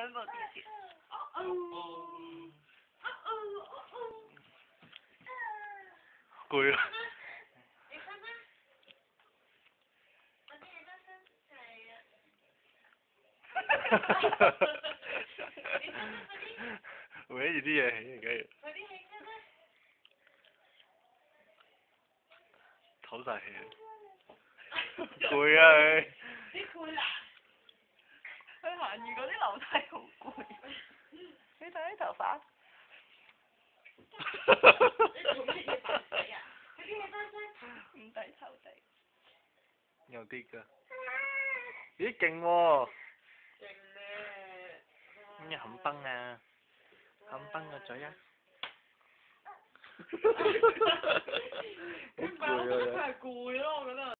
sớm vào tình chuyện. Cười 왜 이리야 그러니까 감사해 고야 攰啊你！佢行完嗰啲楼梯好攰。你睇啲头发。唔抵抽地。有啲㗎。咦劲喎！咁你冚崩啊！冚崩个嘴啊！好攰啊你！系攰咯，我觉得。